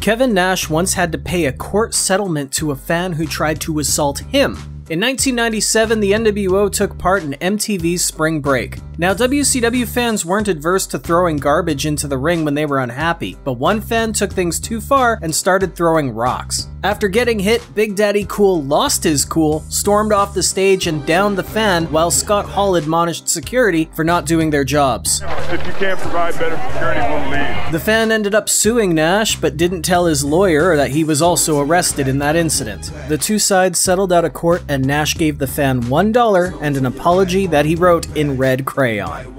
Kevin Nash once had to pay a court settlement to a fan who tried to assault him. In 1997, the NWO took part in MTV's Spring Break. Now, WCW fans weren't adverse to throwing garbage into the ring when they were unhappy, but one fan took things too far and started throwing rocks. After getting hit, Big Daddy Cool lost his cool, stormed off the stage, and downed the fan while Scott Hall admonished security for not doing their jobs. If you can't provide better security, we'll leave. The fan ended up suing Nash, but didn't tell his lawyer that he was also arrested in that incident. The two sides settled out of court, and Nash gave the fan $1 and an apology that he wrote in red crayon.